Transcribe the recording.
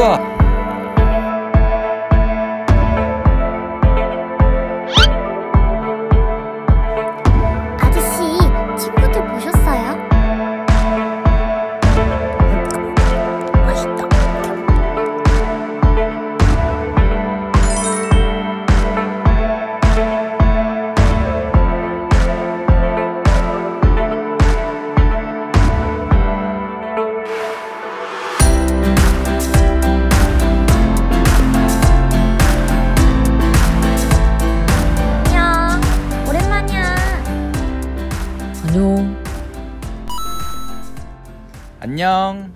우! 노. 안녕.